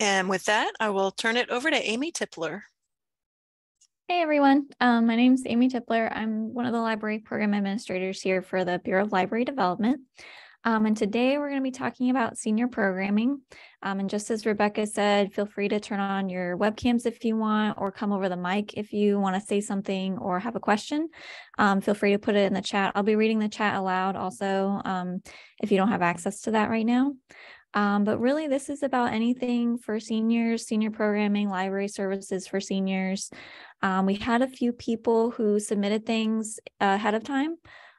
And with that, I will turn it over to Amy Tipler. Hey everyone, um, my name is Amy Tipler. I'm one of the library program administrators here for the Bureau of Library Development. Um, and today we're going to be talking about senior programming. Um, and just as Rebecca said, feel free to turn on your webcams if you want, or come over the mic if you want to say something or have a question. Um, feel free to put it in the chat. I'll be reading the chat aloud also um, if you don't have access to that right now. Um, but really, this is about anything for seniors, senior programming, library services for seniors. Um, we had a few people who submitted things ahead of time.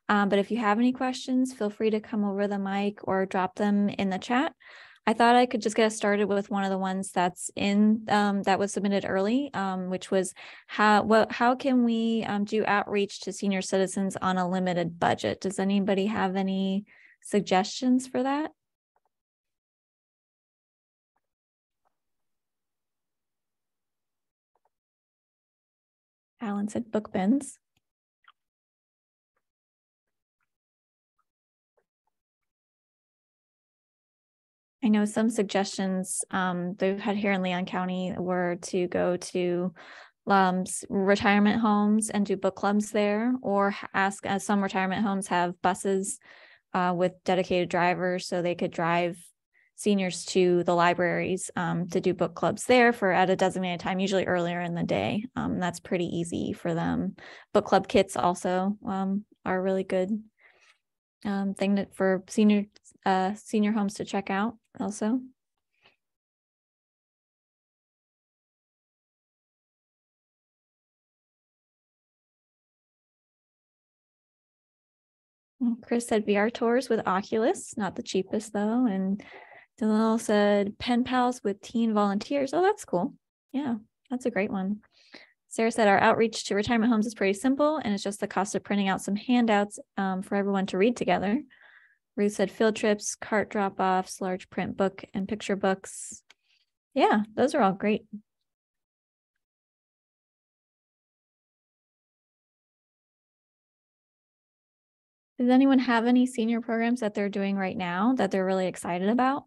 Um, but if you have any questions, feel free to come over the mic or drop them in the chat. I thought I could just get started with one of the ones that's in um, that was submitted early, um, which was how what how can we um, do outreach to senior citizens on a limited budget? Does anybody have any suggestions for that? Alan said book bins. I know some suggestions um, they've had here in Leon County were to go to um, retirement homes and do book clubs there, or ask as uh, some retirement homes have buses uh, with dedicated drivers so they could drive seniors to the libraries um, to do book clubs there for at a designated time, usually earlier in the day. Um, that's pretty easy for them. Book club kits also um, are really good um, thing that for senior uh, senior homes to check out also. Chris said VR tours with Oculus, not the cheapest though. And Dalil said pen pals with teen volunteers. Oh, that's cool. Yeah, that's a great one. Sarah said our outreach to retirement homes is pretty simple and it's just the cost of printing out some handouts um, for everyone to read together. Ruth said field trips, cart drop offs, large print book and picture books. Yeah, those are all great. Does anyone have any senior programs that they're doing right now that they're really excited about?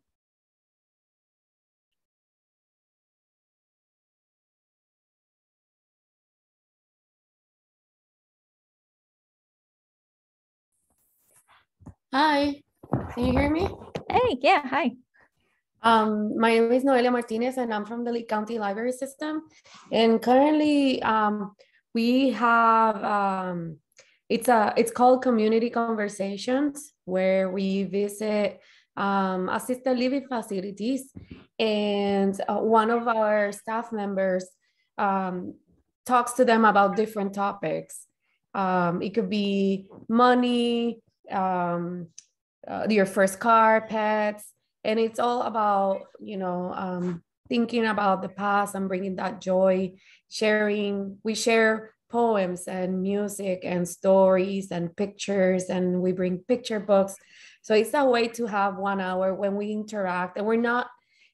Hi, can you hear me? Hey, yeah, hi. Um, my name is Noelia Martinez and I'm from the Lee County Library System. And currently um, we have, um, it's, a, it's called Community Conversations where we visit um, assisted living facilities. And uh, one of our staff members um, talks to them about different topics. Um, it could be money, um, uh, your first car, pets, and it's all about you know um, thinking about the past and bringing that joy. Sharing, we share poems and music and stories and pictures, and we bring picture books. So it's a way to have one hour when we interact, and we're not.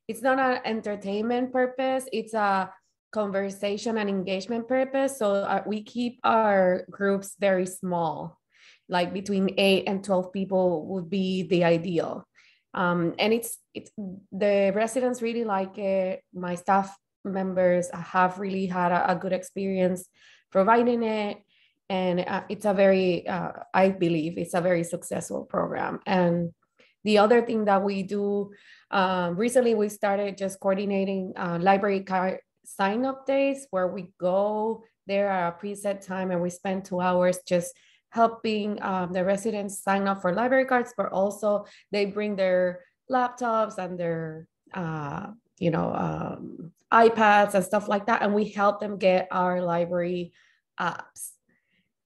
It's not an entertainment purpose. It's a conversation and engagement purpose. So uh, we keep our groups very small like between eight and 12 people would be the ideal. Um, and it's, it's the residents really like it. My staff members have really had a, a good experience providing it. And uh, it's a very, uh, I believe it's a very successful program. And the other thing that we do, um, recently we started just coordinating uh, library card sign up days where we go there at a preset time and we spend two hours just helping um, the residents sign up for library cards, but also they bring their laptops and their, uh, you know, um, iPads and stuff like that. And we help them get our library apps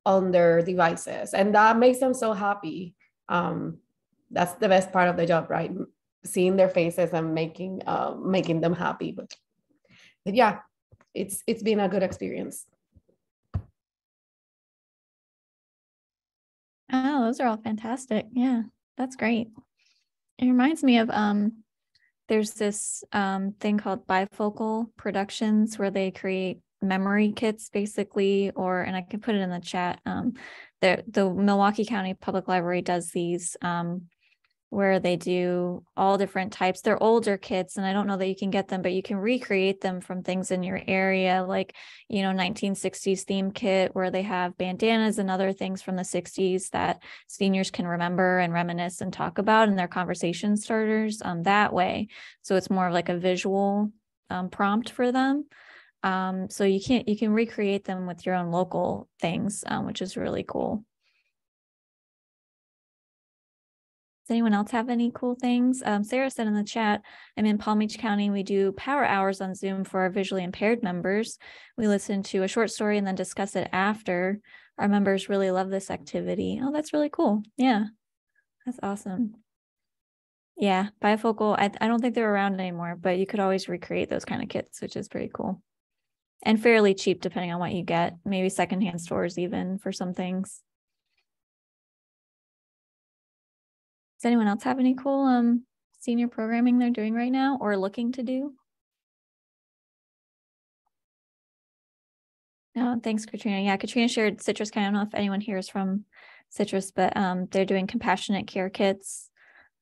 on their devices. And that makes them so happy. Um, that's the best part of the job, right? Seeing their faces and making uh, making them happy. But, but yeah, it's it's been a good experience. Oh, those are all fantastic. Yeah, that's great. It reminds me of um there's this um thing called Bi-Folkal Productions where they create memory kits basically or and I can put it in the chat. Um the the Milwaukee County Public Library does these um where they do all different types. They're older kits, and I don't know that you can get them, but you can recreate them from things in your area, like, you know, 1960s theme kit where they have bandanas and other things from the 60s that seniors can remember and reminisce and talk about in their conversation starters um, that way. So it's more of like a visual um, prompt for them. Um, so you can't you can recreate them with your own local things, um, which is really cool. Does anyone else have any cool things? Um, Sarah said in the chat, I'm in Palm Beach County. We do power hours on Zoom for our visually impaired members. We listen to a short story and then discuss it after. Our members really love this activity. Oh, that's really cool. Yeah, that's awesome. Yeah, Bi-Folkal. I, I don't think they're around anymore, but you could always recreate those kind of kits, which is pretty cool. And fairly cheap depending on what you get, maybe secondhand stores even for some things. Does anyone else have any cool um senior programming they're doing right now or looking to do? No, thanks, Katrina. Yeah, Katrina shared Citrus. I don't know if anyone here is from Citrus, but um, they're doing compassionate care kits,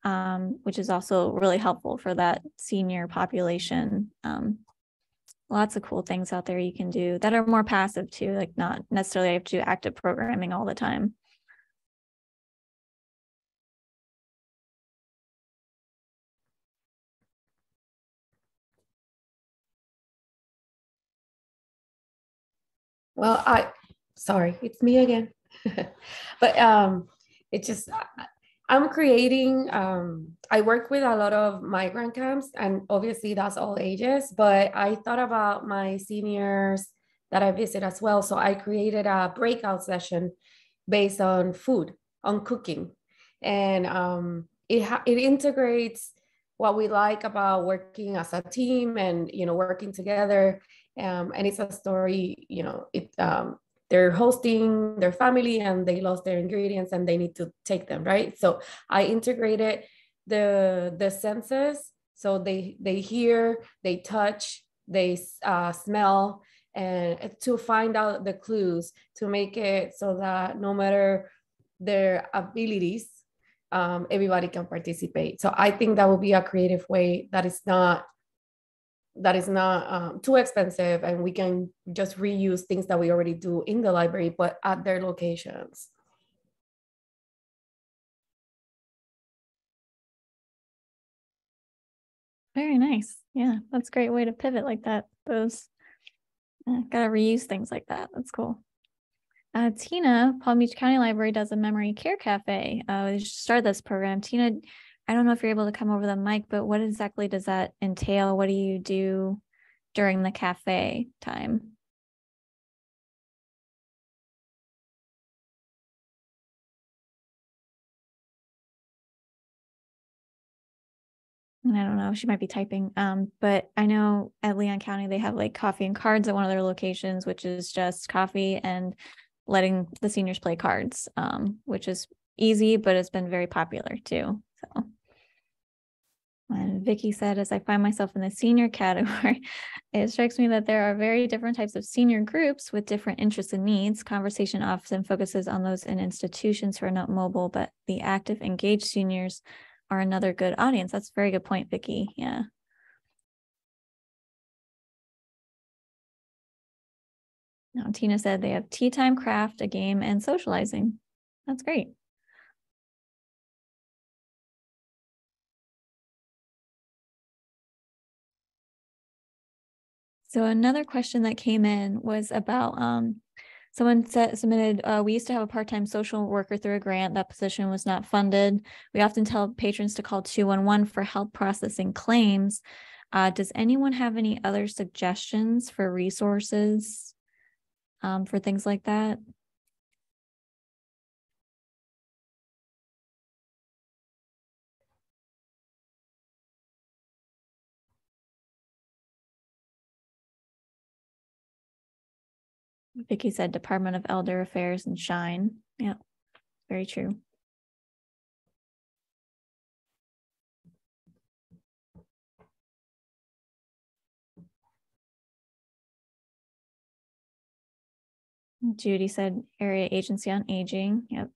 um, which is also really helpful for that senior population. Um, lots of cool things out there you can do that are more passive too, like not necessarily have to do active programming all the time. Well, I, sorry, it's me again. but um, it just, I'm creating, um, I work with a lot of migrant camps, and obviously that's all ages, but I thought about my seniors that I visit as well. So I created a breakout session based on food, on cooking. And um, it, it integrates what we like about working as a team and, you know, working together um, and it's a story you know it um, they're hosting their family and they lost their ingredients and they need to take them right? So i integrated the the senses. So they they hear they touch they uh, smell and to find out the clues to make it so that no matter their abilities um, everybody can participate. So i think that would be a creative way that is not that is not um, too expensive and we can just reuse things that we already do in the library but at their locations very nice yeah that's a great way to pivot like that those uh, gotta reuse things like that that's cool uh, Tina, Palm Beach County Library does a memory care cafe. Uh, we started this program. Tina, I don't know if you're able to come over the mic, but what exactly does that entail? What do you do during the cafe time? And I don't know, she might be typing. Um, but I know at Leon County they have like coffee and cards at one of their locations, which is just coffee and letting the seniors play cards, um, which is easy, but it's been very popular too. And Vicky said, as I find myself in the senior category, it strikes me that there are very different types of senior groups with different interests and needs. Conversation often focuses on those in institutions who are not mobile, but the active, engaged seniors are another good audience. That's a very good point, Vicky. Yeah. Now, Tina said they have tea time, craft, a game, and socializing. That's great. So another question that came in was about um, someone said, submitted, uh, we used to have a part-time social worker through a grant. That position was not funded. We often tell patrons to call 211 for help processing claims. Uh, does anyone have any other suggestions for resources um, for things like that? Vicky said Department of Elder Affairs and Shine. Yeah, very true. Judy said Area Agency on Aging. Yep.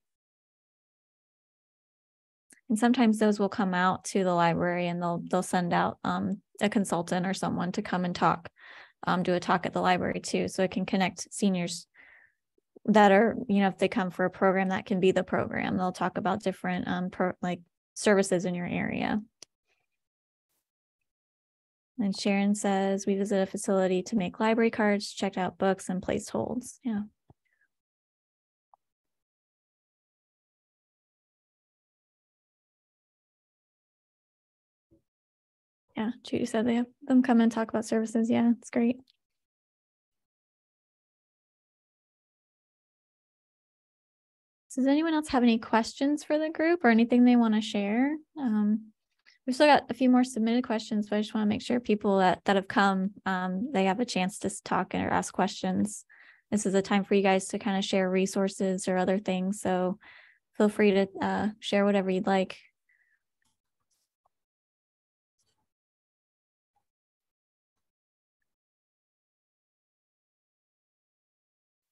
And sometimes those will come out to the library and they'll they'll send out um, a consultant or someone to come and talk, um, do a talk at the library too, so it can connect seniors that are you know if they come for a program that can be the program. They'll talk about different um pro, like services in your area. And Sharon says we visit a facility to make library cards, checked out books, and placed holds. Yeah. Yeah, Judy said they have them come and talk about services. Yeah, it's great. Does anyone else have any questions for the group or anything they want to share? Um, we've still got a few more submitted questions, but I just want to make sure people that, that have come, um, they have a chance to talk or ask questions. This is a time for you guys to kind of share resources or other things. So feel free to uh, share whatever you'd like.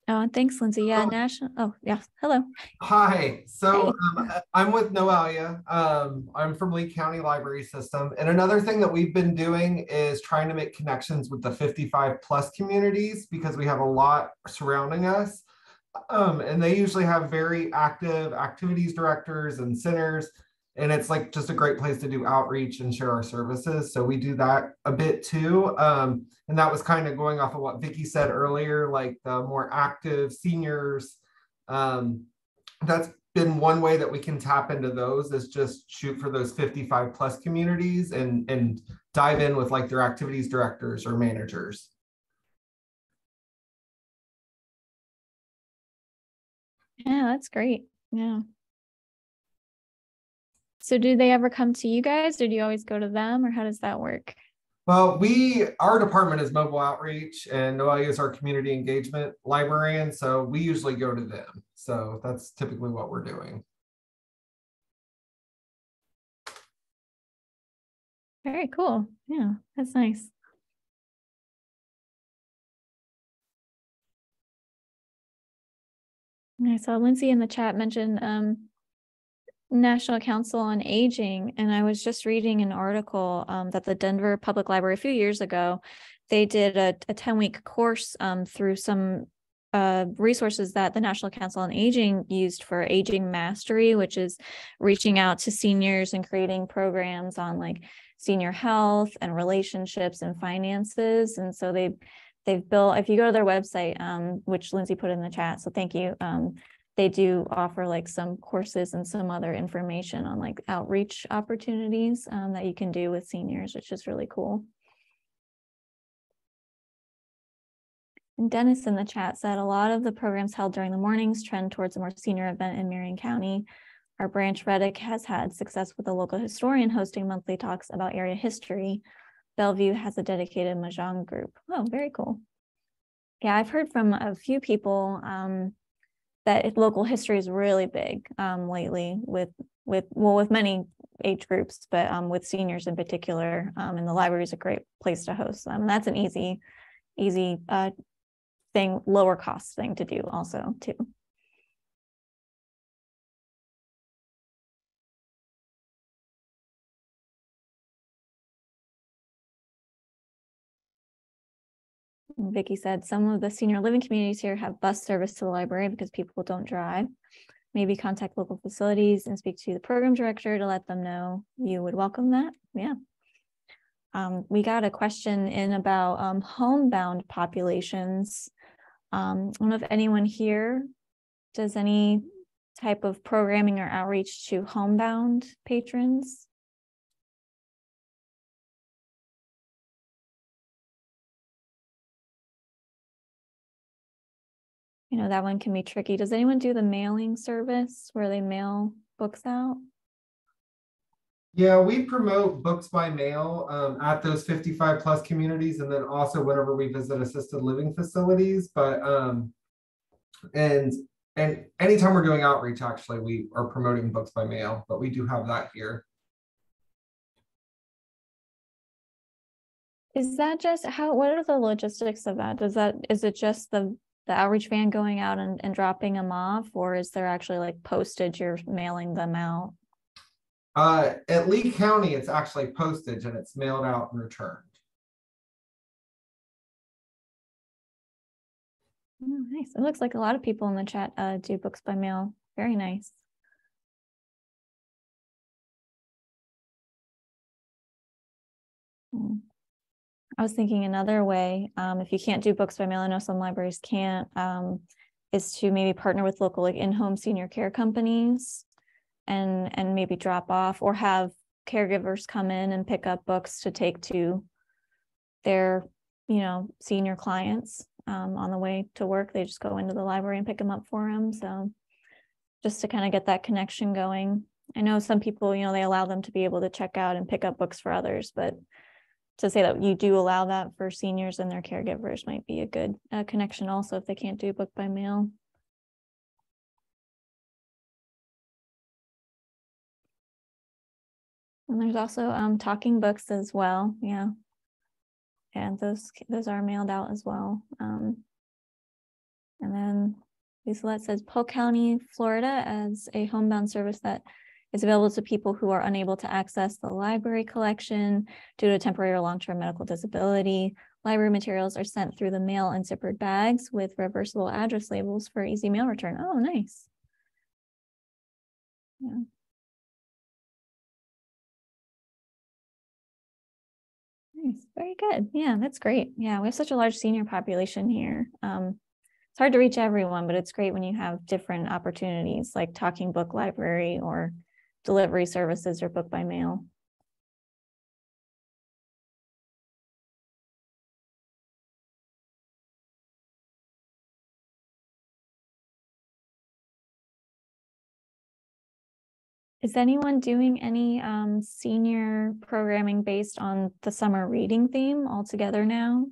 Oh, and thanks, Lindsay. Yeah, Oh. national. Oh, yeah. Hello. Hi, so Hey. um, I'm with Noelia. Um, I'm from Lee County Library System. And another thing that we've been doing is trying to make connections with the 55 plus communities because we have a lot surrounding us. Um, and they usually have very active activities directors and centers. And it's like just a great place to do outreach and share our services. So we do that a bit too. Um, and that was kind of going off of what Vicky said earlier, like the more active seniors. Um, that's been one way that we can tap into those is just shoot for those 55 plus communities and and dive in with like their activities directors or managers. Yeah, that's great. Yeah. So do they ever come to you guys or do you always go to them or how does that work? Well, we our department is mobile outreach and Noelia is our community engagement librarian. So we usually go to them. So that's typically what we're doing. Very cool. Yeah, that's nice. I saw Lindsay in the chat mention um, National Council on Aging, and I was just reading an article um, that the Denver Public Library a few years ago, they did a, a 10 week course um, through some uh, resources that the National Council on Aging used for aging mastery, which is reaching out to seniors and creating programs on like senior health and relationships and finances. And so they they've built, if you go to their website, um, which Lindsay put in the chat, so thank you. Um, they do offer like some courses and some other information on like outreach opportunities um, that you can do with seniors, which is really cool. And Dennis in the chat said a lot of the programs held during the mornings trend towards a more senior event in Marion County. Our branch Reddick has had success with a local historian hosting monthly talks about area history. Belleview has a dedicated Mahjong group. Oh, very cool. Yeah, I've heard from a few people um, that local history is really big um, lately with with well with many age groups, but um, with seniors in particular. Um, and the library is a great place to host them. That's an easy, easy uh, thing, lower cost thing to do also too. And Vicky said some of the senior living communities here have bus service to the library because people don't drive. Maybe contact local facilities and speak to the program director to let them know you would welcome that. Yeah. Um, we got a question in about um, homebound populations. Um, I don't know if anyone here does any type of programming or outreach to homebound patrons. You know, that one can be tricky. Does anyone do the mailing service where they mail books out? Yeah, we promote books by mail um, at those 55 plus communities and then also whenever we visit assisted living facilities. But um, and and anytime we're doing outreach, actually, we are promoting books by mail, but we do have that here. Is that just how, what are the logistics of that? Does that, is it just the, the outreach van going out and, and dropping them off? Or is there actually like postage, you're mailing them out? Uh, at Lee County, it's actually postage and it's mailed out and returned. Oh, nice. It looks like a lot of people in the chat uh, do books by mail. Very nice. I was thinking another way, um, if you can't do books by mail, I know some libraries can't, um, is to maybe partner with local like in-home senior care companies and and maybe drop off or have caregivers come in and pick up books to take to their, you know, senior clients um, on the way to work. They just go into the library and pick them up for them. So just to kind of get that connection going. I know some people, you know, they allow them to be able to check out and pick up books for others, but to say that you do allow that for seniors and their caregivers might be a good uh, connection also if they can't do book by mail. And there's also um, talking books as well. Yeah. And those those are mailed out as well. Um, and then Lisa says Polk County, Florida as a homebound service that is available to people who are unable to access the library collection due to temporary or long-term medical disability. Library materials are sent through the mail in zippered bags with reversible address labels for easy mail return. Oh, nice. Yeah. Nice, very good. Yeah, that's great. Yeah, we have such a large senior population here. Um, it's hard to reach everyone, but it's great when you have different opportunities like Talking Book Library or delivery services or book by mail. Is anyone doing any um, senior programming based on the summer reading theme altogether now?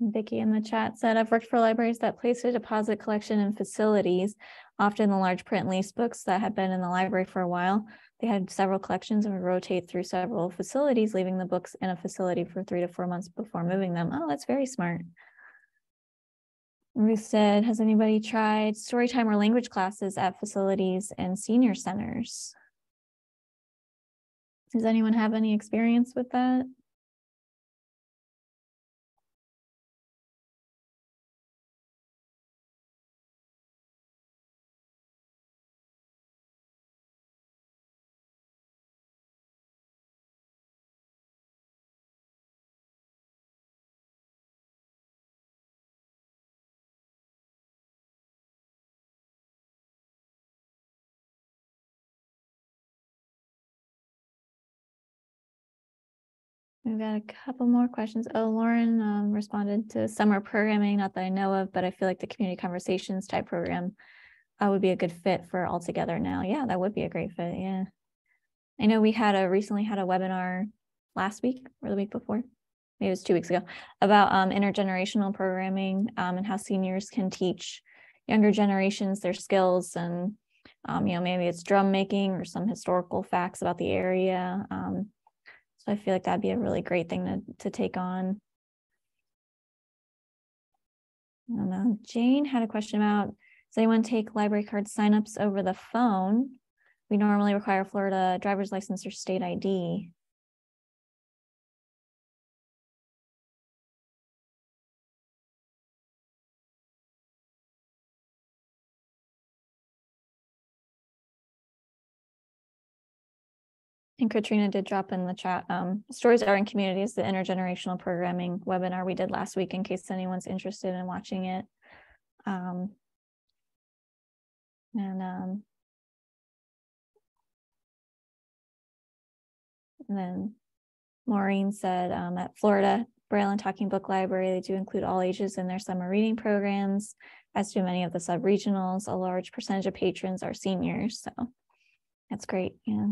Vicki in the chat said, I've worked for libraries that place a deposit collection in facilities, often the large print lease books that had been in the library for a while. They had several collections and would rotate through several facilities, leaving the books in a facility for three to four months before moving them. Oh, that's very smart. Ruth said, has anybody tried story time or language classes at facilities and senior centers? Does anyone have any experience with that? We've got a couple more questions. Oh, Lauren um, responded to summer programming, not that I know of, but I feel like the community conversations type program uh, would be a good fit for all together now. Yeah, that would be a great fit. Yeah. I know we had a recently had a webinar last week or the week before, maybe it was two weeks ago, about um, intergenerational programming um, and how seniors can teach younger generations their skills and um, you know maybe it's drum making or some historical facts about the area. So I feel like that'd be a really great thing to, to take on. I don't know. Jane had a question about, does anyone take library card signups over the phone? We normally require Florida driver's license or state ID. And Katrina did drop in the chat. Um, Stories Are in Communities, the intergenerational programming webinar we did last week, in case anyone's interested in watching it. Um, and um, and then Maureen said um, at Florida Braille and Talking Book Library, they do include all ages in their summer reading programs, as do many of the sub-regionals. A large percentage of patrons are seniors, so that's great. Yeah.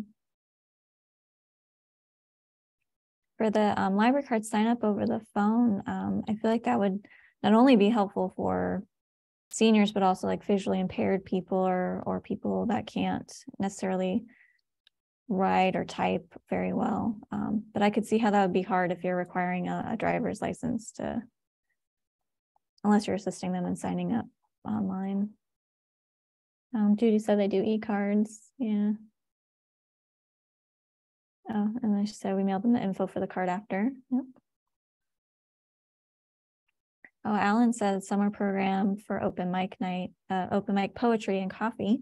For the um, library card sign up over the phone, um, I feel like that would not only be helpful for seniors, but also like visually impaired people or or people that can't necessarily write or type very well. Um, but I could see how that would be hard if you're requiring a, a driver's license to, unless you're assisting them in signing up online. Um, Judy said they do e-cards, yeah. Oh, and I said we mailed them the info for the card after, yep. Oh, Alan said summer program for open mic night, uh, open mic poetry and coffee.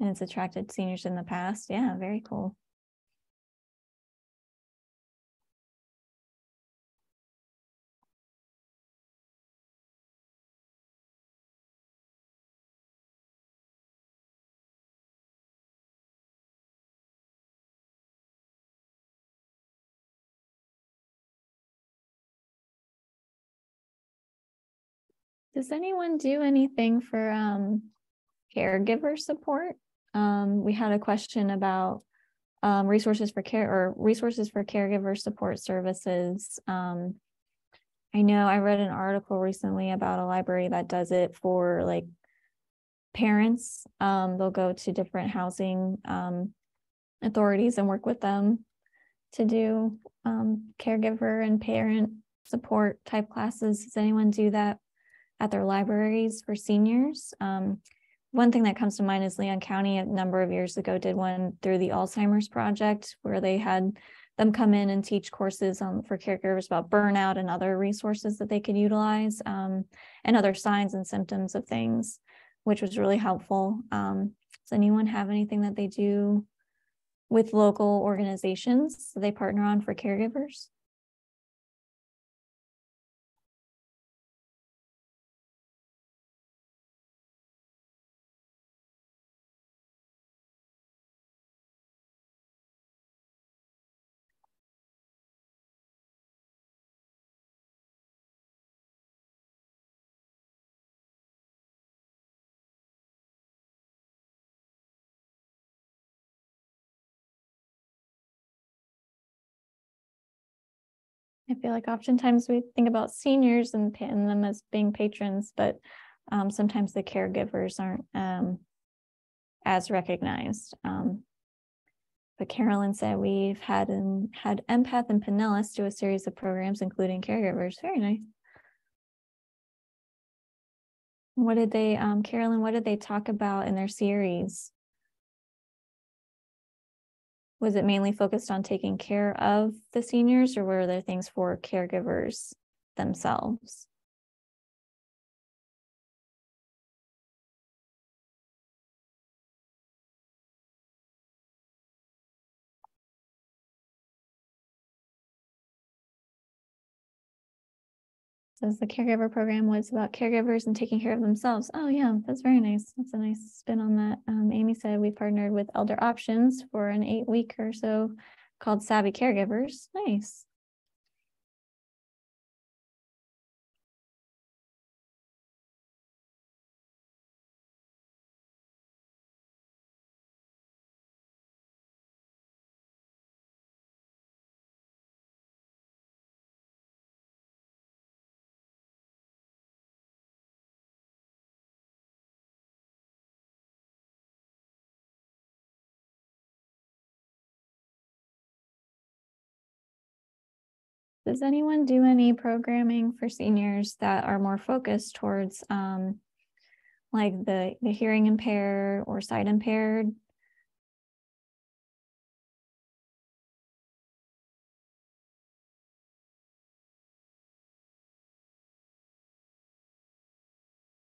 And it's attracted seniors in the past. Yeah, very cool. Does anyone do anything for um caregiver support? Um, we had a question about um resources for care or resources for caregiver support services. Um, I know I read an article recently about a library that does it for like parents. Um, they'll go to different housing um authorities and work with them to do caregiver and parent support type classes. Does anyone do that at their libraries for seniors. Um, one thing that comes to mind is Leon County a number of years ago did one through the Alzheimer's project where they had them come in and teach courses on for caregivers about burnout and other resources that they could utilize um, and other signs and symptoms of things, which was really helpful. Um, does anyone have anything that they do with local organizations that they partner on for caregivers? I feel like oftentimes we think about seniors and, and them as being patrons, but um, sometimes the caregivers aren't um, as recognized. Um, but Carolyn said we've had an, had Empath and Pinellas do a series of programs, including caregivers. Very nice. What did they, um, Carolyn, what did they talk about in their series? Was it mainly focused on taking care of the seniors or were there things for caregivers themselves? Says the caregiver program was about caregivers and taking care of themselves. Oh yeah, that's very nice. That's a nice spin on that. Um, Amy said we partnered with Elder Options for an eight week or so called Savvy Caregivers. Nice. Does anyone do any programming for seniors that are more focused towards um like the the hearing impaired or sight impaired?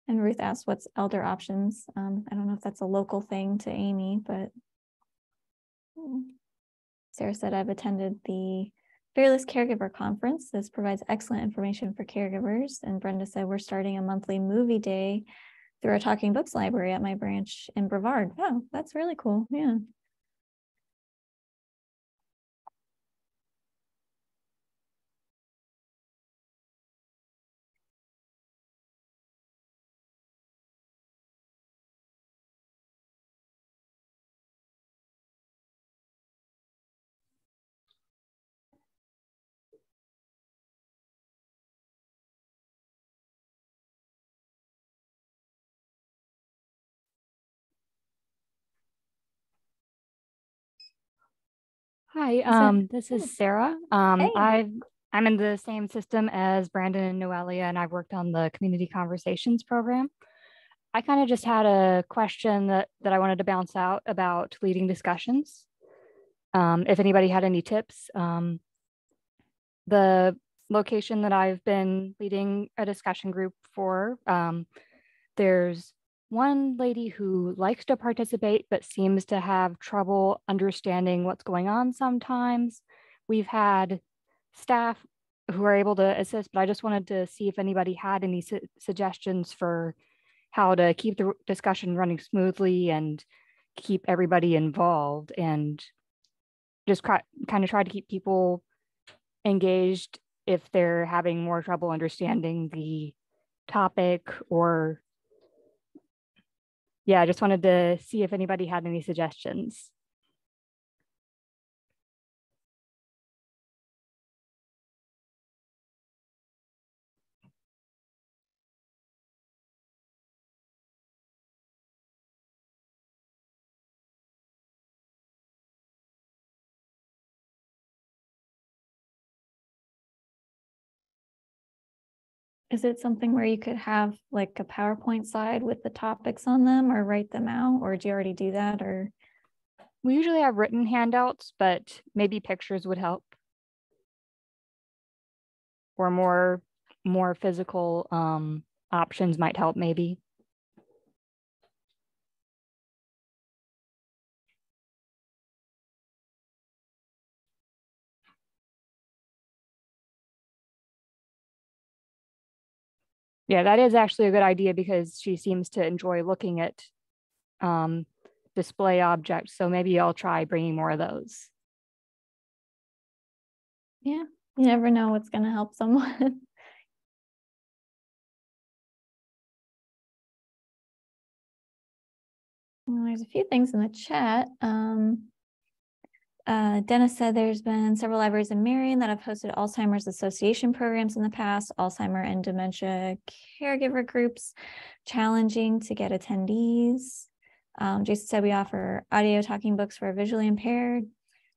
And Ruth asked, what's elder options? Um, I don't know if that's a local thing to Amy, but Hmm. Sarah said, I've attended the Fearless Caregiver Conference. This provides excellent information for caregivers. And Brenda said, we're starting a monthly movie day through our Talking Books library at my branch in Brevard. Oh, that's really cool. Yeah. Hi, um, this is Sarah. Um, Hey. I've, I'm in the same system as Brandon and Noelia, and I've worked on the Community Conversations program. I kind of just had a question that, that I wanted to bounce out about leading discussions. Um, if anybody had any tips, um, the location that I've been leading a discussion group for, um, there's one lady who likes to participate but seems to have trouble understanding what's going on sometimes. We've had staff who are able to assist, but I just wanted to see if anybody had any su- suggestions for how to keep the discussion running smoothly and keep everybody involved and just kind of try to keep people engaged if they're having more trouble understanding the topic or yeah, I just wanted to see if anybody had any suggestions. Is it something where you could have like a PowerPoint slide with the topics on them or write them out? Or do you already do that or? We usually have written handouts, but maybe pictures would help. Or more more physical um, options might help maybe. Yeah, that is actually a good idea because she seems to enjoy looking at um, display objects. So maybe I'll try bringing more of those. Yeah, you never know what's going to help someone. Well, there's a few things in the chat. Um, uh, Dennis said there's been several libraries in Marion that have hosted Alzheimer's Association programs in the past, Alzheimer and dementia caregiver groups, challenging to get attendees. Um, Jason said we offer audio talking books for visually impaired.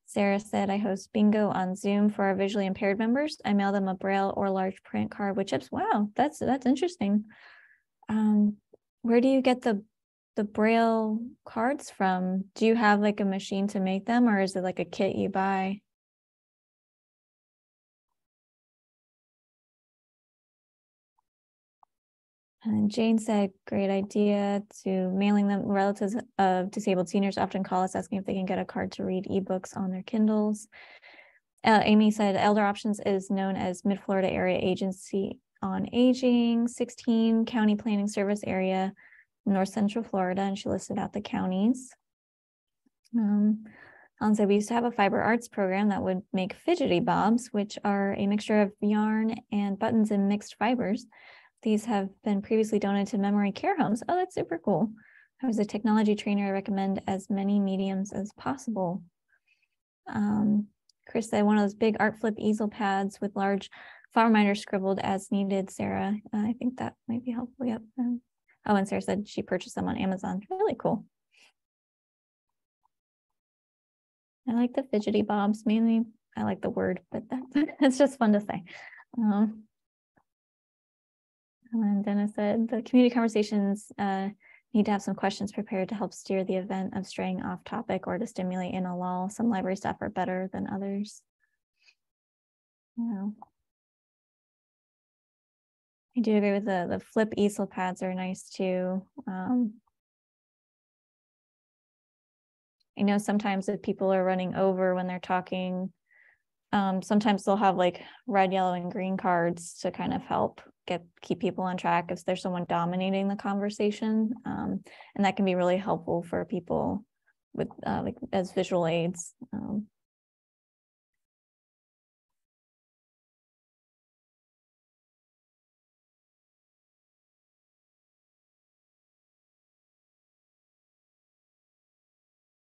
Sarah said I host bingo on Zoom for our visually impaired members. I mail them a braille or large print card with chips. Wow, that's that's interesting. Um, where do you get the the braille cards from? Do you have like a machine to make them or is it like a kit you buy? And Jane said, great idea to mailing them. Relatives of disabled seniors often call us asking if they can get a card to read ebooks on their Kindles. Uh, Amy said Elder Options is known as Mid-Florida Area Agency on Aging, 16 County Planning Service Area, North Central Florida, and she listed out the counties. Um, Ellen said we used to have a fiber arts program that would make fidgety bobs, which are a mixture of yarn and buttons and mixed fibers. These have been previously donated to memory care homes. Oh, that's super cool. I was a technology trainer. I recommend as many mediums as possible. Um, Chris said one of those big art flip easel pads with large file reminders scribbled as needed. Sarah, uh, I think that might be helpful. Yep. Um, oh, and Sarah said she purchased them on Amazon. Really cool. I like the fidgety bobs. Mainly, I like the word, but that's it's just fun to say. Um, and Dennis said the community conversations uh, need to have some questions prepared to help steer the event of straying off topic or to stimulate in a lull. Some library staff are better than others. Yeah. I do agree with the the flip easel pads are nice too. Um, I know sometimes if people are running over when they're talking, um, sometimes they'll have like red, yellow, and green cards to kind of help get keep people on track if there's someone dominating the conversation. Um, and that can be really helpful for people with uh, like as visual aids. Um,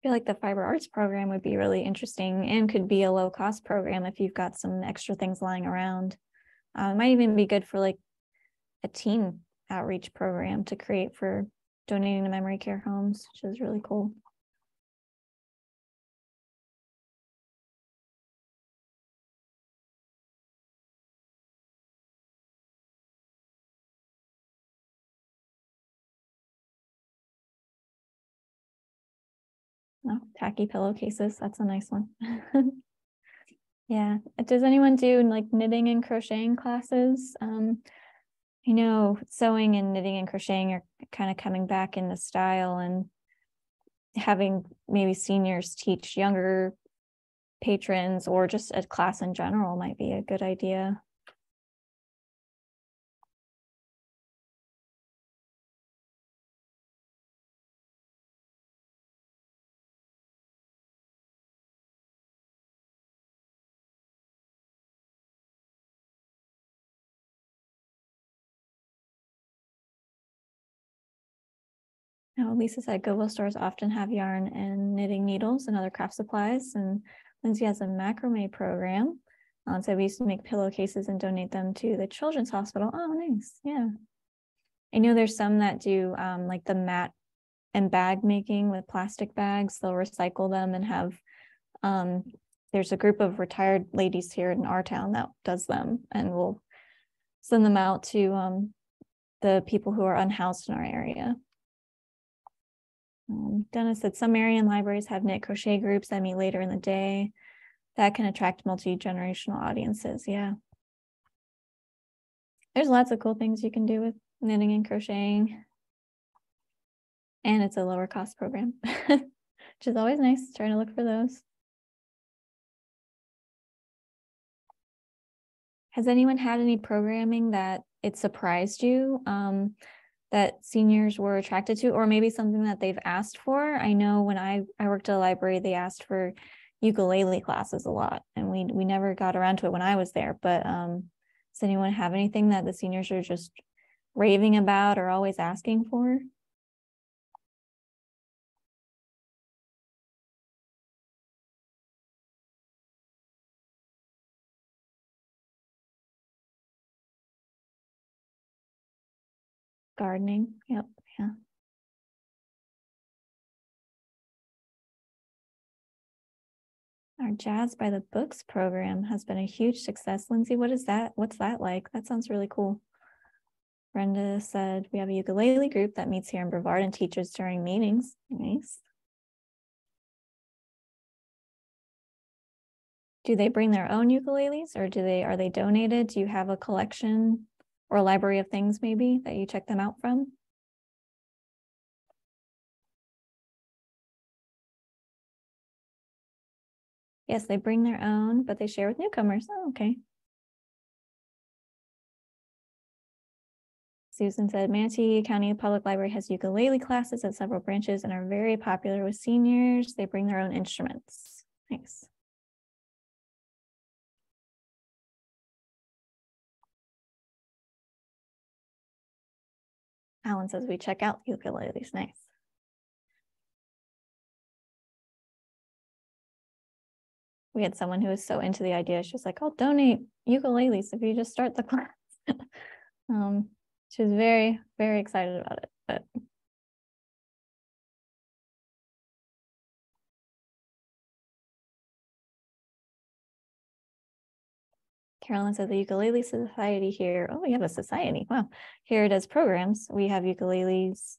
feel like the fiber arts program would be really interesting and could be a low cost program if you've got some extra things lying around. Uh, it might even be good for like a teen outreach program to create for donating to memory care homes, which is really cool. Oh, tacky pillowcases. That's a nice one. yeah. Does anyone do like knitting and crocheting classes? Um, I know sewing and knitting and crocheting are kind of coming back in the style and having maybe seniors teach younger patrons or just a class in general might be a good idea. Lisa said Goodwill stores often have yarn and knitting needles and other craft supplies. And Lindsay has a macrame program. Um, so we used to make pillowcases and donate them to the Children's Hospital. Oh, nice. Yeah. I know there's some that do um, like the mat and bag making with plastic bags. They'll recycle them and have, um, there's a group of retired ladies here in our town that does them and we'll send them out to um, the people who are unhoused in our area. Um, Dennis said some Marion libraries have knit crochet groups that meet later in the day. That can attract multi-generational audiences. Yeah. There's lots of cool things you can do with knitting and crocheting. And it's a lower cost program, which is always nice. Trying to look for those. Has anyone had any programming that it surprised you? Um, that seniors were attracted to or maybe something that they've asked for. I know when i i worked at a library they asked for ukulele classes a lot and we we never got around to it when i was there but um does anyone have anything that the seniors are just raving about or always asking for gardening. Yep. Yeah. Our Jazz by the Books program has been a huge success. Lindsay, what is that? What's that like? That sounds really cool. Brenda said, we have a ukulele group that meets here in Brevard and teaches during meetings. Nice. Do they bring their own ukuleles or do they are they donated? Do you have a collection or a library of things maybe that you check them out from? Yes, they bring their own, but they share with newcomers. Oh, okay. Susan said Manatee County Public Library has ukulele classes at several branches and are very popular with seniors. They bring their own instruments. Nice. Alan says we check out ukuleles. Nice. We had someone who was so into the idea. She was like, I'll donate ukuleles if you just start the class. um, she was very, very excited about it. But Carolyn said the Ukulele Society here. Oh, we have a society. Wow. Here it does programs. We have ukuleles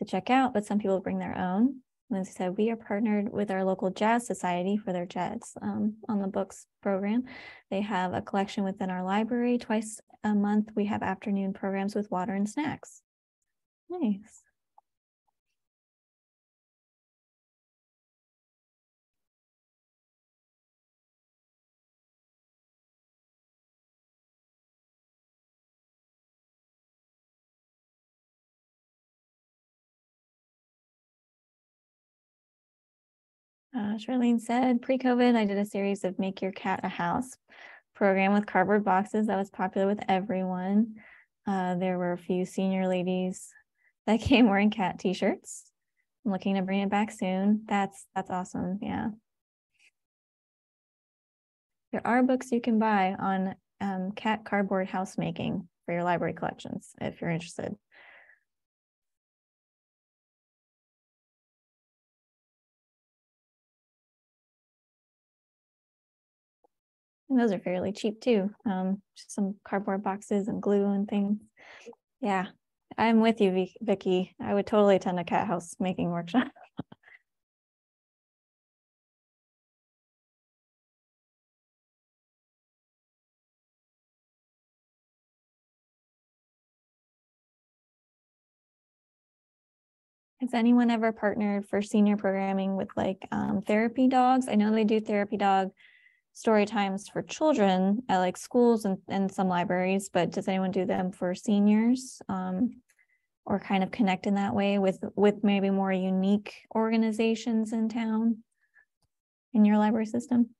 to check out, but some people bring their own. Lindsay said, we are partnered with our local jazz society for their jazz um, on the books program. They have a collection within our library. Twice a month, we have afternoon programs with water and snacks. Nice. Charlene said, pre-COVID, I did a series of Make Your Cat a House program with cardboard boxes that was popular with everyone. Uh, there were a few senior ladies that came wearing cat t-shirts. I'm looking to bring it back soon. That's that's awesome. Yeah. There are books you can buy on um, cat cardboard house making for your library collections if you're interested. And those are fairly cheap too. Um, some cardboard boxes and glue and things. Yeah, I'm with you, Vicky. I would totally attend a cat house making workshop. Has anyone ever partnered for senior programming with like um, therapy dogs? I know they do therapy dog story times for children at like schools and, and some libraries, but does anyone do them for seniors? Um, or kind of connect in that way with with maybe more unique organizations in town in your library system?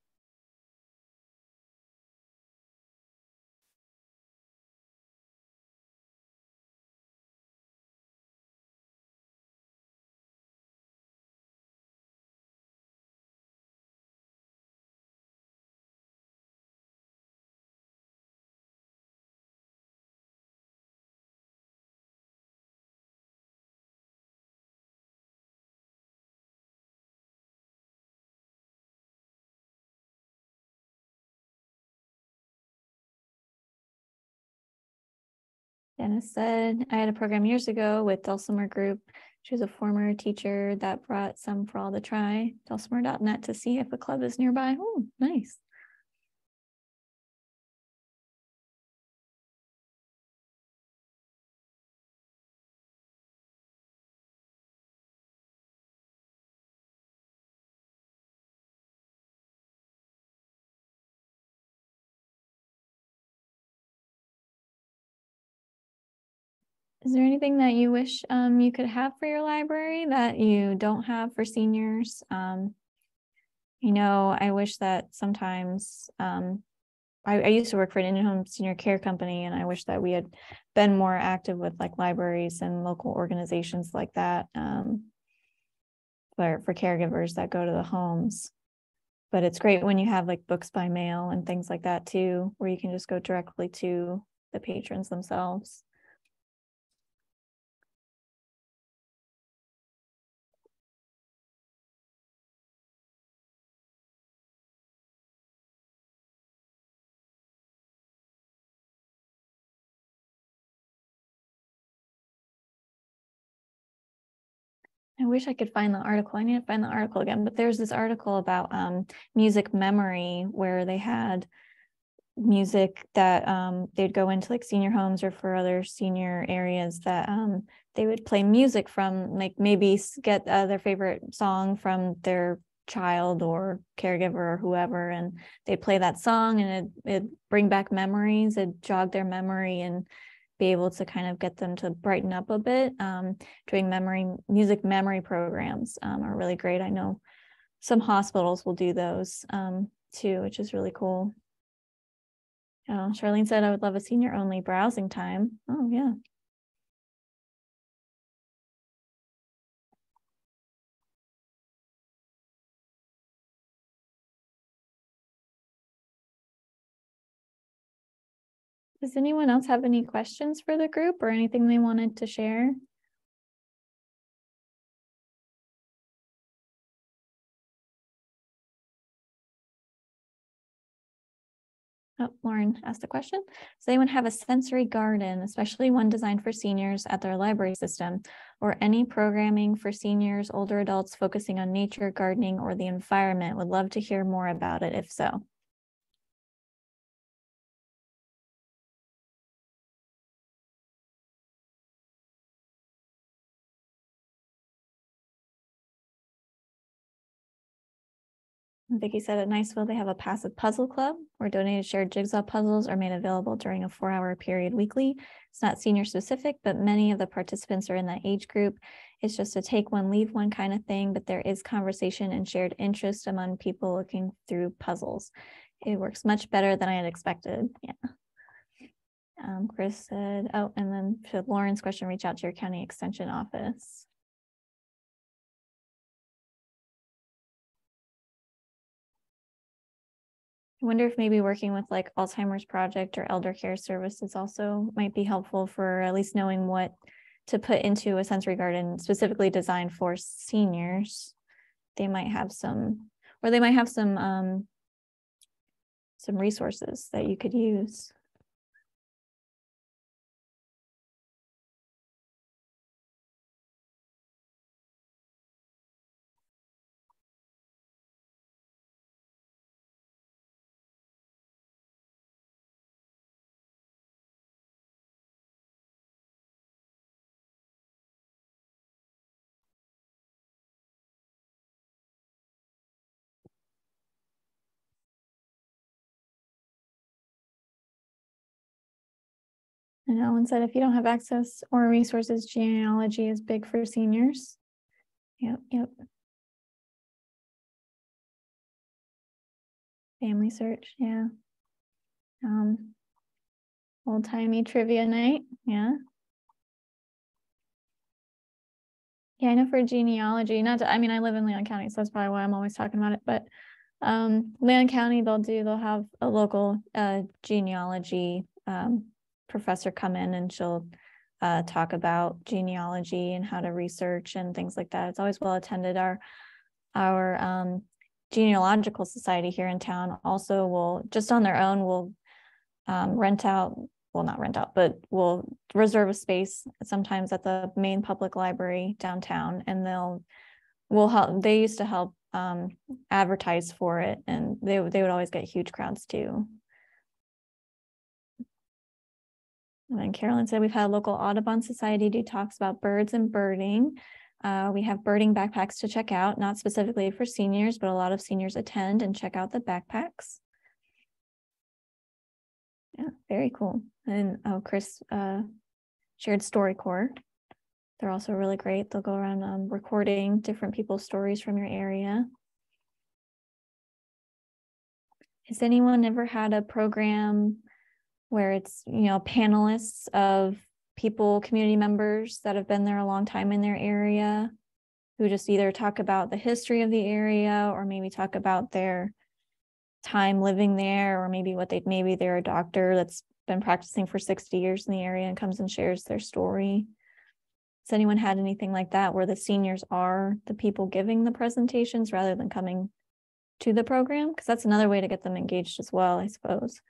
Dennis said, I had a program years ago with Dulcimer Group. She was a former teacher that brought some for all to try, dulcimer.net to see if a club is nearby. Oh, nice. Is there anything that you wish um, you could have for your library that you don't have for seniors? Um, you know, I wish that sometimes um, I, I used to work for an in-home senior care company, and I wish that we had been more active with like libraries and local organizations like that um, for for caregivers that go to the homes. But it's great when you have like books by mail and things like that too, where you can just go directly to the patrons themselves. Wish I could find the article. I need to find the article again, but there's this article about um, music memory where they had music that um, they'd go into like senior homes or for other senior areas that um, they would play music from, like maybe get uh, their favorite song from their child or caregiver or whoever, and they'd play that song and it it bring back memories, it jog their memory and be able to kind of get them to brighten up a bit. Um, doing memory music memory programs um, are really great. I know some hospitals will do those um, too, which is really cool. Uh, Charlene said, I would love a senior only browsing time. Oh, yeah. Does anyone else have any questions for the group or anything they wanted to share? Oh, Lauren asked a question. Does anyone have a sensory garden, especially one designed for seniors at their library system, or any programming for seniors, older adults focusing on nature, gardening, or the environment? Would love to hear more about it if so. Vicky said at Niceville, they have a passive puzzle club where donated shared jigsaw puzzles are made available during a four hour period weekly. It's not senior specific, but many of the participants are in that age group. It's just a take one, leave one kind of thing, but there is conversation and shared interest among people looking through puzzles. It works much better than I had expected. Yeah. Um, Chris said, oh, and then to Lauren's question, reach out to your county extension office. I wonder if maybe working with like Alzheimer's Project or Elder Care Services also might be helpful for at least knowing what to put into a sensory garden specifically designed for seniors. They might have some, or they might have some um, some resources that you could use. And Ellen said, if you don't have access or resources, genealogy is big for seniors. Yep, yep. Family search, yeah. Um, old timey trivia night, yeah. Yeah, I know for genealogy, not to, I mean, I live in Leon County, so that's probably why I'm always talking about it, but um, Leon County, they'll do, they'll have a local uh genealogy um professor come in and she'll uh talk about genealogy and how to research and things like that. It's always well attended. Our our um genealogical society here in town also will just on their own will um rent out well not rent out but will reserve a space sometimes at the main public library downtown and they'll will help they used to help um advertise for it and they they would always get huge crowds too and then Carolyn said we've had a local Audubon Society do talks about birds and birding. Uh, we have birding backpacks to check out, not specifically for seniors, but a lot of seniors attend and check out the backpacks. Yeah, very cool. And oh, Chris uh, shared StoryCorps. They're also really great. They'll go around um, recording different people's stories from your area. Has anyone ever had a program where it's, you know, panelists of people, community members that have been there a long time in their area who just either talk about the history of the area or maybe talk about their time living there or maybe what they maybe they're a doctor that's been practicing for 60 years in the area and comes and shares their story. Has anyone had anything like that where the seniors are the people giving the presentations rather than coming to the program? Because that's another way to get them engaged as well, I suppose.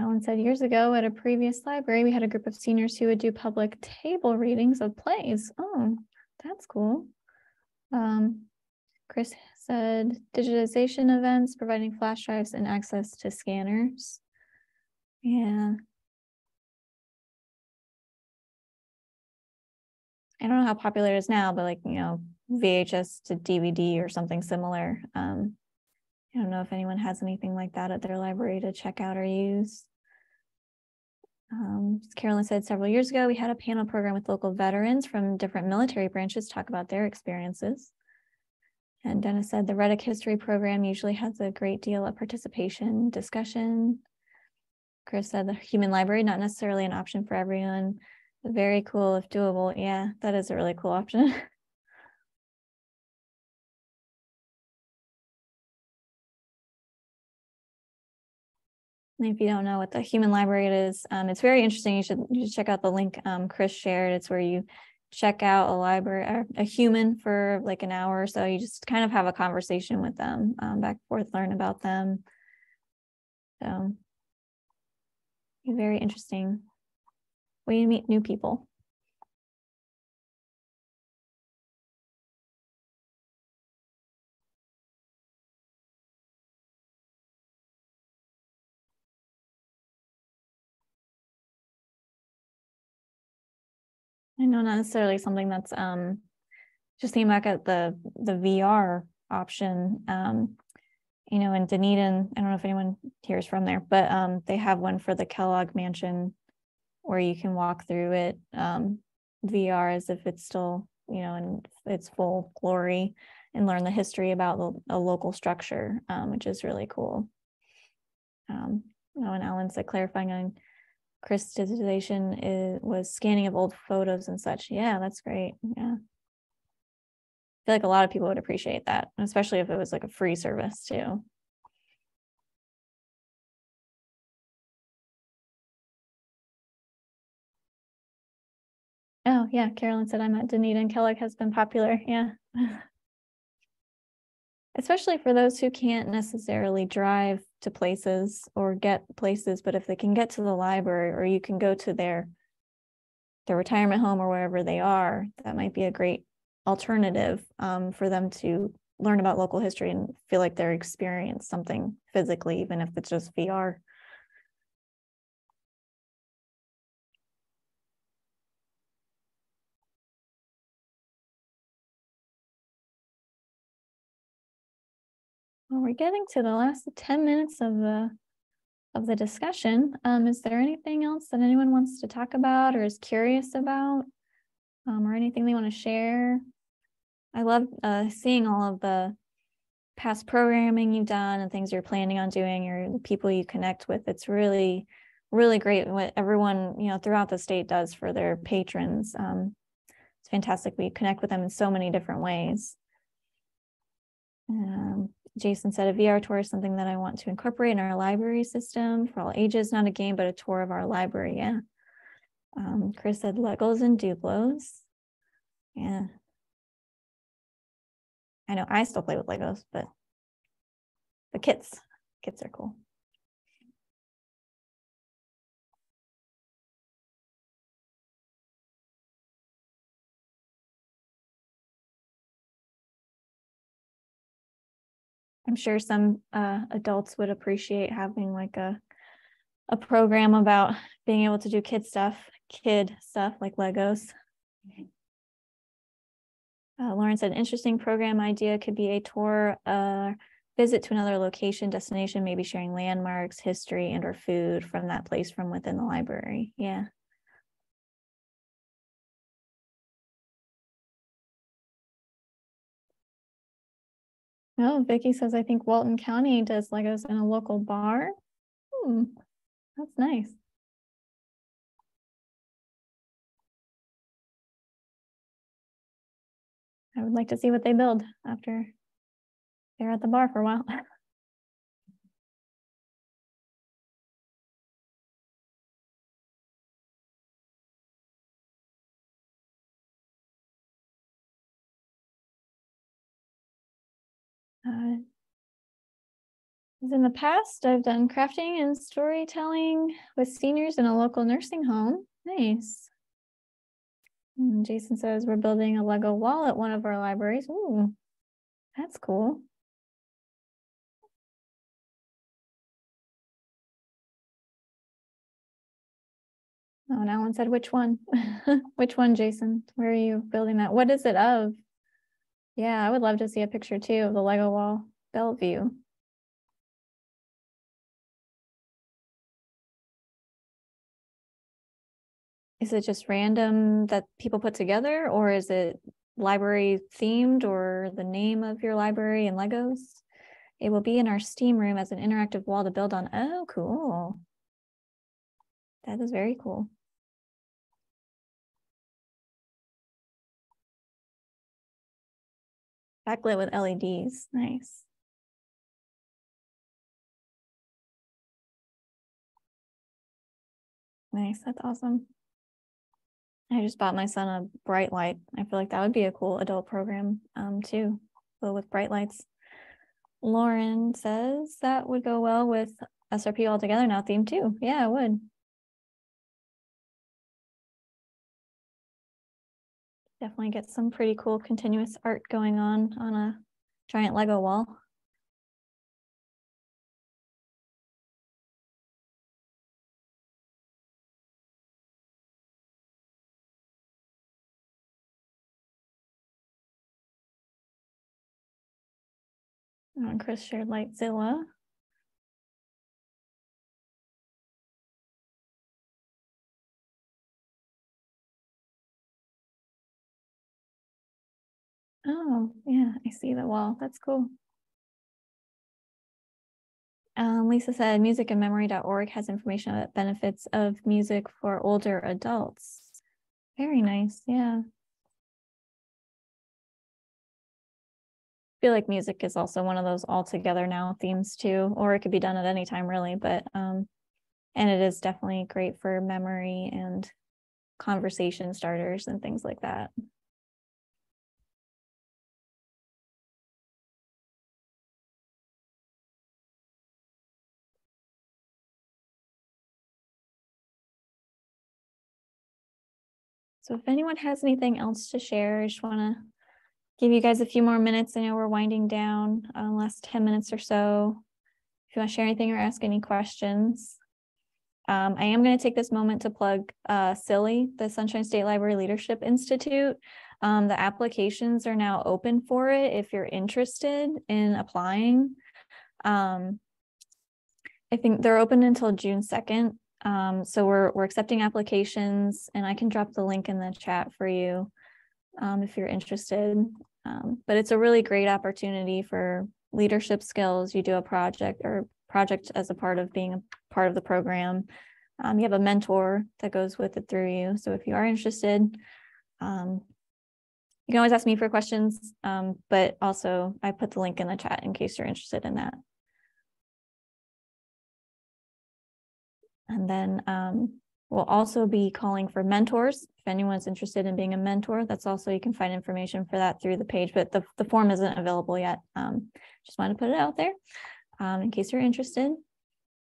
Alan said years ago at a previous library, we had a group of seniors who would do public table readings of plays. Oh, that's cool. Um, Chris said digitization events, providing flash drives and access to scanners. Yeah. I don't know how popular it is now, but like, you know, VHS to DVD or something similar. Um, I don't know if anyone has anything like that at their library to check out or use. Um, as Carolyn said several years ago, we had a panel program with local veterans from different military branches talk about their experiences. And Dennis said the Reddick History Program usually has a great deal of participation, discussion. Chris said the Human Library, not necessarily an option for everyone, very cool if doable. Yeah, that is a really cool option. if you don't know what the human library is, um, it's very interesting. You should, you should check out the link um, Chris shared. It's where you check out a library, a human for like an hour or so. You just kind of have a conversation with them, um, back and forth, learn about them. So, very interesting way to meet new people. Know not necessarily something that's um just thinking back at the the VR option. Um, you know, in Dunedin, I don't know if anyone hears from there, but um they have one for the Kellogg mansion where you can walk through it um VR as if it's still, you know, in its full glory and learn the history about the, a local structure, um, which is really cool. Um, you know, and Alan said clarifying on Chris digitization is, was scanning of old photos and such. Yeah, that's great. Yeah. I feel like a lot of people would appreciate that, especially if it was like a free service too. Oh yeah, Carolyn said I'm at Dunedin. Kellogg has been popular. Yeah. especially for those who can't necessarily drive to places or get places, but if they can get to the library or you can go to their their retirement home or wherever they are, that might be a great alternative um, for them to learn about local history and feel like they're experiencing something physically, even if it's just VR. We're getting to the last 10 minutes of the of the discussion. Um, is there anything else that anyone wants to talk about or is curious about? Um, or anything they want to share? I love uh, seeing all of the past programming you've done and things you're planning on doing or the people you connect with. It's really, really great what everyone, you know, throughout the state does for their patrons. Um, it's fantastic. We connect with them in so many different ways. Um, Jason said a VR tour is something that I want to incorporate in our library system for all ages, not a game, but a tour of our library. Yeah. Um, Chris said Legos and Duplos. Yeah. I know I still play with Legos, but the kits, kits are cool. I'm sure some uh, adults would appreciate having like a a program about being able to do kid stuff, kid stuff like Legos. Uh, Lauren said, interesting program idea could be a tour, uh, visit to another location, destination, maybe sharing landmarks, history, and or food from that place from within the library. Yeah. Oh, Vicky says, I think Walton County does Legos in a local bar. Hmm, that's nice. I would like to see what they build after they're at the bar for a while. Uh, in the past, I've done crafting and storytelling with seniors in a local nursing home. Nice. And Jason says we're building a Lego wall at one of our libraries. Ooh, that's cool. Oh, now one said which one? which one, Jason? Where are you building that? What is it of? Yeah, I would love to see a picture too of the Lego wall, Belleview. Is it just random that people put together or is it library themed or the name of your library and Legos? It will be in our STEAM room as an interactive wall to build on. Oh, cool. That is very cool. Backlit with LEDs. Nice. Nice. That's awesome. I just bought my son a bright light. I feel like that would be a cool adult program um, too, but with bright lights. Lauren says that would go well with SRP altogether now theme too. Yeah, it would. Definitely get some pretty cool continuous art going on on a giant Lego wall. Oh, Chris shared Lightzilla. Oh, yeah, I see the wall. That's cool. Um, Lisa said musicandmemory.org has information about benefits of music for older adults. Very nice. Yeah. feel like music is also one of those all together now themes too, or it could be done at any time really, but um, and it is definitely great for memory and conversation starters and things like that. So if anyone has anything else to share, I just want to give you guys a few more minutes. I know we're winding down, uh, last 10 minutes or so. If you want to share anything or ask any questions. Um, I am going to take this moment to plug uh, SILI, the Sunshine State Library Leadership Institute. Um, the applications are now open for it if you're interested in applying. Um, I think they're open until June 2nd. Um, so we're, we're accepting applications and I can drop the link in the chat for you um, if you're interested. Um, but it's a really great opportunity for leadership skills. You do a project or project as a part of being a part of the program. Um, you have a mentor that goes with it through you. So if you are interested, um, you can always ask me for questions, um, but also I put the link in the chat in case you're interested in that. And then um, we'll also be calling for mentors. If anyone's interested in being a mentor, that's also, you can find information for that through the page, but the, the form isn't available yet. Um, just want to put it out there um, in case you're interested.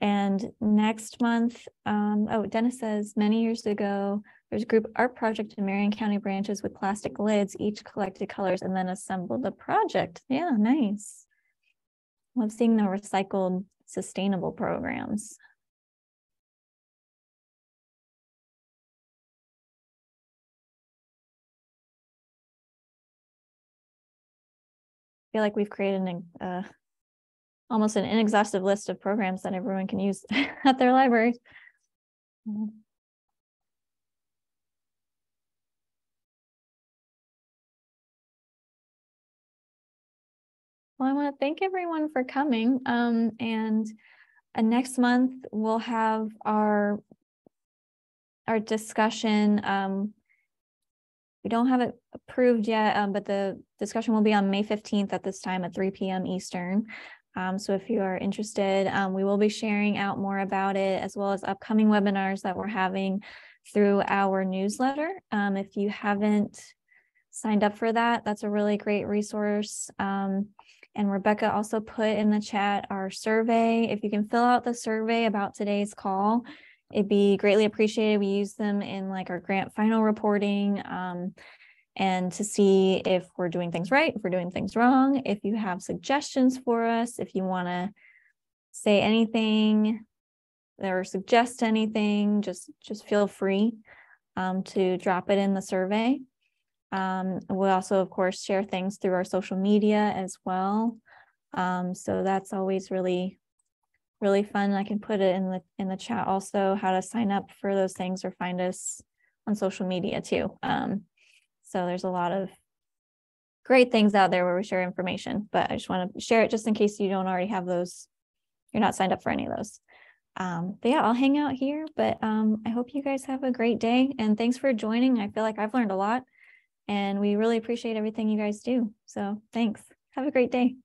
And next month, um, oh, Dennis says many years ago, there's a group art project in Marion County branches with plastic lids, each collected colors and then assembled a project. Yeah, nice. Love seeing the recycled sustainable programs. Feel like we've created an uh, almost an inexhaustive list of programs that everyone can use at their libraries. Mm-hmm. Well, I want to thank everyone for coming. Um, and uh, next month we'll have our our discussion. Um, we don't have it approved yet, um, but the discussion will be on May 15th at this time at 3 p.m. Eastern. Um, so if you are interested, um, we will be sharing out more about it as well as upcoming webinars that we're having through our newsletter. Um, if you haven't signed up for that, that's a really great resource. Um, and Rebecca also put in the chat our survey. If you can fill out the survey about today's call, it'd be greatly appreciated. We use them in like our grant final reporting um, and to see if we're doing things right, if we're doing things wrong, if you have suggestions for us, if you want to say anything or suggest anything, just just feel free um, to drop it in the survey. Um, we'll also, of course, share things through our social media as well. Um, so that's always really really fun. I can put it in the in the chat also how to sign up for those things or find us on social media too. Um, so there's a lot of great things out there where we share information, but I just want to share it just in case you don't already have those. You're not signed up for any of those. Um, but yeah, I'll hang out here, but um, I hope you guys have a great day and thanks for joining. I feel like I've learned a lot and we really appreciate everything you guys do. So thanks. Have a great day.